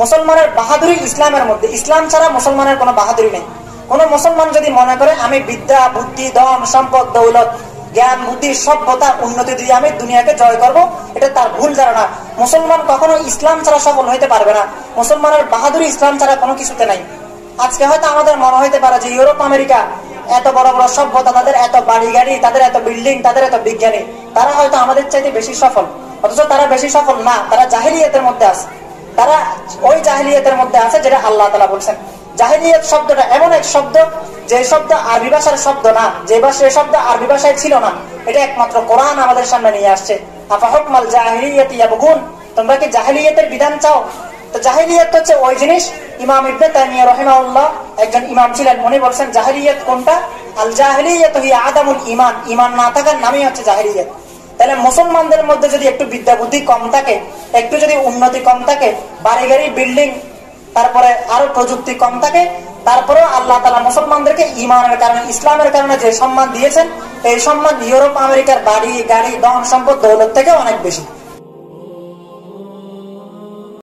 মুসলমানের বাহাদুরি ইসলামের মধ্যে। ইসলাম ছাড়া মুসলমানের কোনো বাহাদুরি নেই। কোন মুসলমান যদি মনে করে, আমি বিদ্যা, বুদ্ধি দম সম্পদ, দৌলত, জ্ঞান, বুদ্ধি, সভ্যতা, উন্নতি দিয়ে আমি দুনিয়াকে জয় করব, এটা তার ভুল ধারণা। মুসলমান কখনো ইসলাম ছাড়া সফল হইতে পারবে না। মুসলমানের বাহাদুরি ইসলাম ছাড়া কোনো কিছুতে নাই। আজকে হয়তো আমাদের মনে হইতে পারে যে ইউরোপ, আমেরিকা এত বড় বড় সভ্যতা, তাদের এত বাড়ি গাড়ি তাদের এত বিল্ডিং, তাদের এত বিজ্ঞানী। তারা হয়তো আমাদের চাইতে বেশি সফল। অথচ তারা বেশি সফল না, তারা জাহিলিয়তের মধ্যে আছে। তারা ওই জাহিলিয়তের মধ্যে আছে যেটা আল্লাহ তালা বলছেন। জাহিলিয়ত শব্দটা এমন এক শব্দ, যে শব্দ আরবি ভাষার শব্দ না, যে ভাষা শব্দ আরবি ভাষায় ছিল না, এটা একমাত্র কোরআন আমাদের সামনে নিয়ে আসছে। আফাহকমাল জাহিলিয়ত ইয়াবগুন? তোমরা কি জাহিলিয়তের বিধান চাও? তো জাহিলিয়ত হচ্ছে ওই জিনিস, ইমাম ইবনে তাইমিয়া রহিমাউল্লাহ একজন ইমাম ছিলেন, উনি বলছেন, জাহিলিয়ত কোনটা? আল জাহিলিয়ত হিয়া আদামুল ইমান ইমান না থাকার নামই হচ্ছে জাহিলিয়ত। তাহলে মুসলমানদের মধ্যে যদি একটু বিদ্যা বুদ্ধি কম থাকে, একটু যদি উন্নতি কম থাকে বাড়ি গাড়ি বিল্ডিং, তারপরে আরও প্রযুক্তি কম থাকে, তারপরেও আল্লাহ তালা মুসলমানদেরকে ইমানের কারণে, ইসলামের কারণে যে সম্মান দিয়েছেন, এই সম্মান ইউরোপ, আমেরিকার বাড়ি, গাড়ি দন সম্পদ, দৌলত থেকে অনেক বেশি।